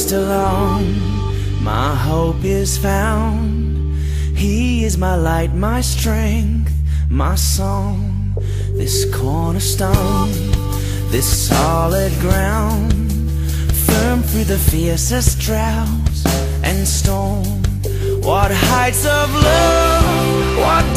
Christ alone, my hope is found. He is my light, my strength, my song. This cornerstone, this solid ground, firm through the fiercest droughts and storm. What heights of love, what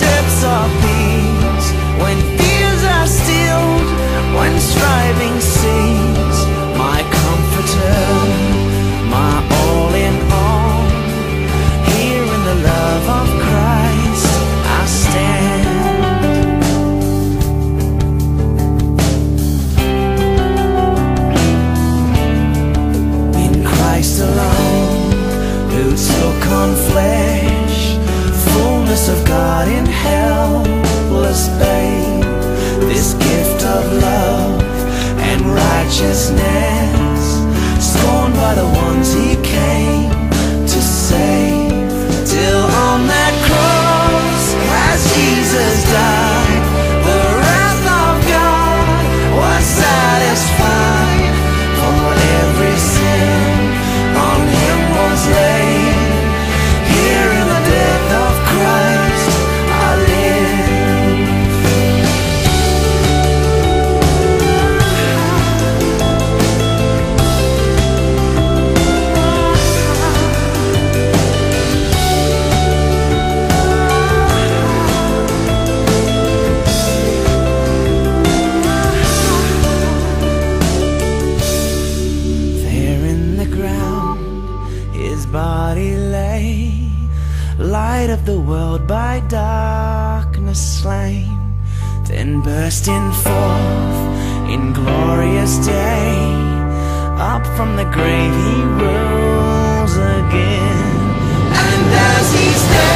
who took on flesh, fullness of God in helpless babe, lay, light of the world by darkness slain, then bursting forth in glorious day, up from the grave he rose again, and as he stands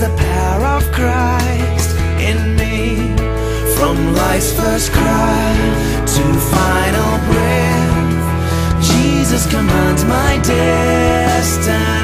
the power of Christ in me. From life's first cry to final breath Jesus commands my destiny.